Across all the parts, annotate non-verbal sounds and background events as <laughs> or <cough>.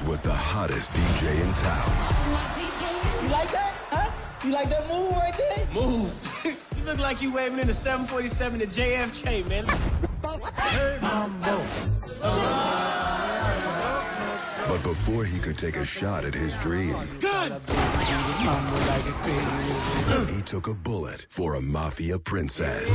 Usher's was the hottest DJ in town. You like that? Huh? You like that move right there? Move. <laughs> you look like you waving in the 747 to JFK, man. But before he could take a shot at his dream, Good. he took a bullet for a mafia princess.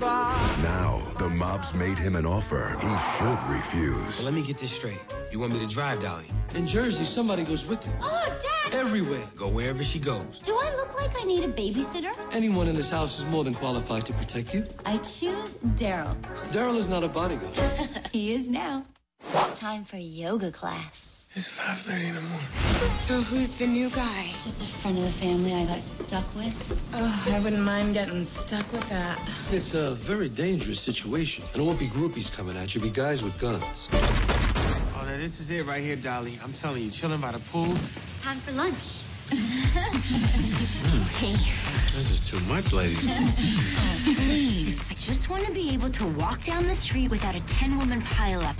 Now, the mob's made him an offer he should refuse. Let me get this straight. You want me to drive Dolly? In Jersey, somebody goes with you. Oh, Dad! Everywhere. Go wherever she goes. Do I look like I need a babysitter? Anyone in this house is more than qualified to protect you. I choose Darrel. Darrel is not a bodyguard. <laughs> he is now. It's time for yoga class. It's 5.30 in the morning. So who's the new guy? Just a friend of the family I got stuck with. Oh, I wouldn't mind getting stuck with that. It's a very dangerous situation. And it won't be groupies coming at you, it'll be guys with guns. Oh, now this is it right here, Dolly. I'm telling you, chilling by the pool. Time for lunch. <laughs> okay. This is too much, ladies. Oh, <laughs> please. I just want to be able to walk down the street without a 10 woman pileup.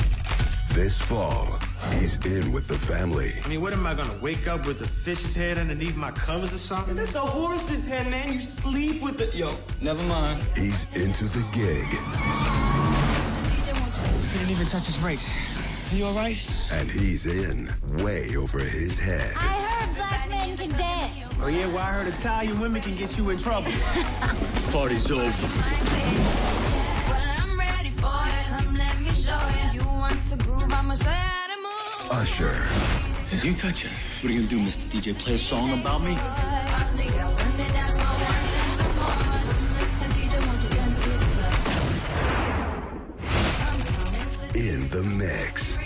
This fall, he's in with the family. I mean, what am I gonna wake up with a fish's head underneath my covers or something? That's a horse's head, man. You sleep with the. Yo, never mind. He's into the gig, He didn't even touch his brakes. Are You all right? and he's in way over his head. I heard black men can dance. Oh yeah, well I heard Italian women can get you in trouble. <laughs> Party's over. Is you touching? What are you gonna do, Mr. DJ? Play a song about me? In the mix.